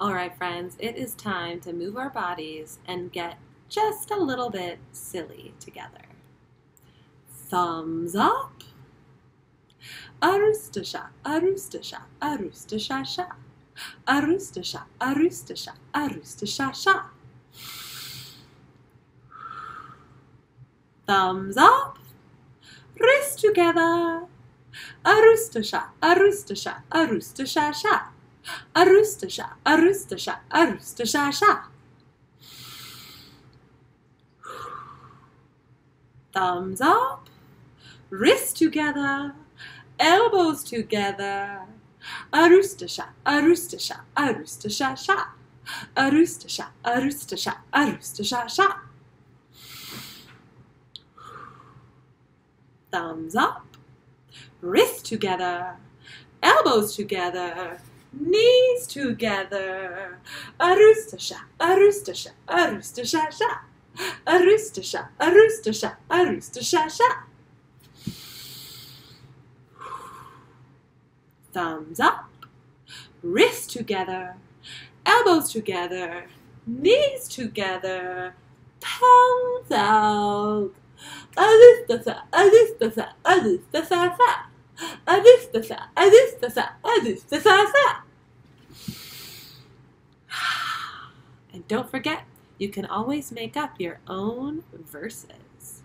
All right, friends, it is time to move our bodies and get just a little bit silly together. Thumbs up. Aroostasha, aroostasha, aroostasha, sha. Aroostasha, aroostasha, aroostasha, sha. Thumbs up. Wrist together. Aroostasha, aroostasha, aroostasha, sha. Aroostasha, aroostasha, aroostasha, sha. Thumbs up. wrists together. Elbows together. Aroostasha, aroostasha, aroostasha, sha. Arustasha, arustasha, arustasha, sha. Thumbs up. wrists together. Elbows together. Knees together. Aroostasha, aroostasha, aroostasha, sha. Aroostasha, aroostasha, aroostasha, sha. Thumbs up. Wrists together. Elbows together. Knees together. Palms out. Arustasa, arustasa, arustasa, sa. Arustasa, arustasa, arustasa, sa. And don't forget, you can always make up your own verses.